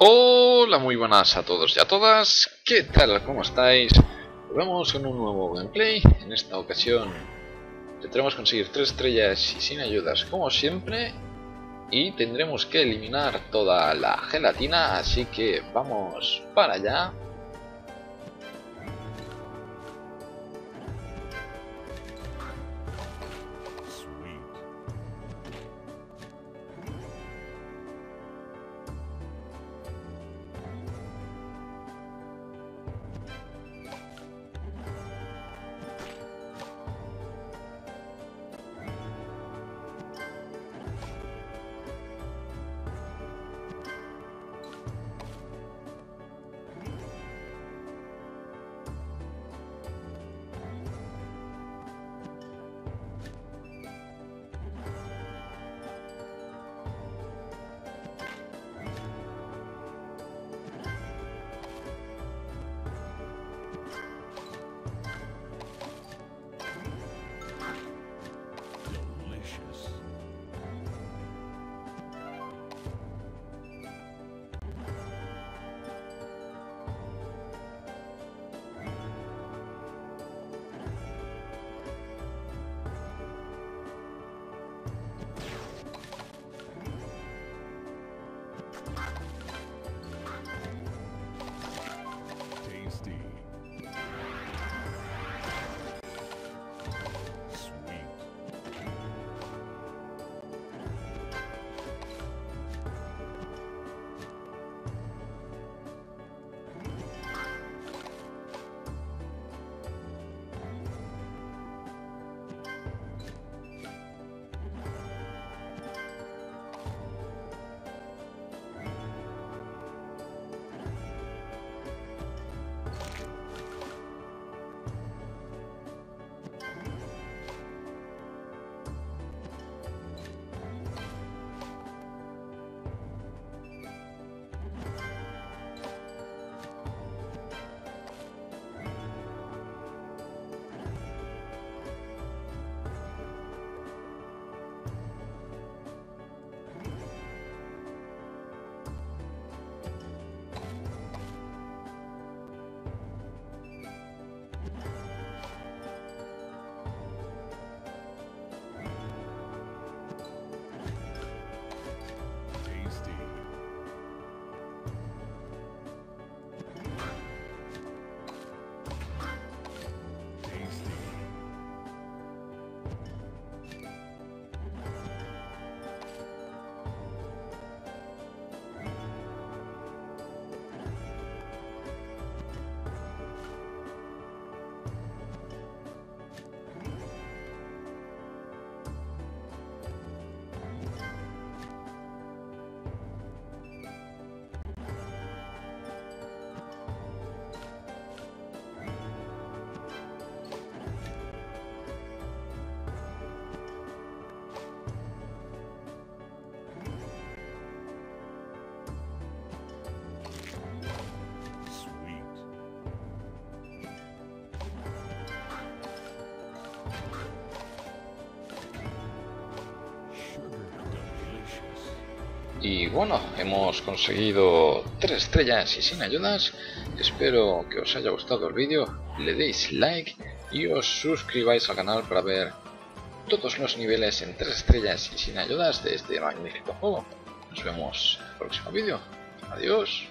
Hola, muy buenas a todos y a todas, ¿qué tal? ¿Cómo estáis? Volvemos con un nuevo gameplay, en esta ocasión tendremos que conseguir 3 estrellas y sin ayudas como siempre y tendremos que eliminar toda la gelatina, así que vamos para allá Y bueno, hemos conseguido tres estrellas y sin ayudas. Espero que os haya gustado el vídeo, le deis like y os suscribáis al canal para ver todos los niveles en tres estrellas y sin ayudas de este magnífico juego. Nos vemos en el próximo vídeo. Adiós.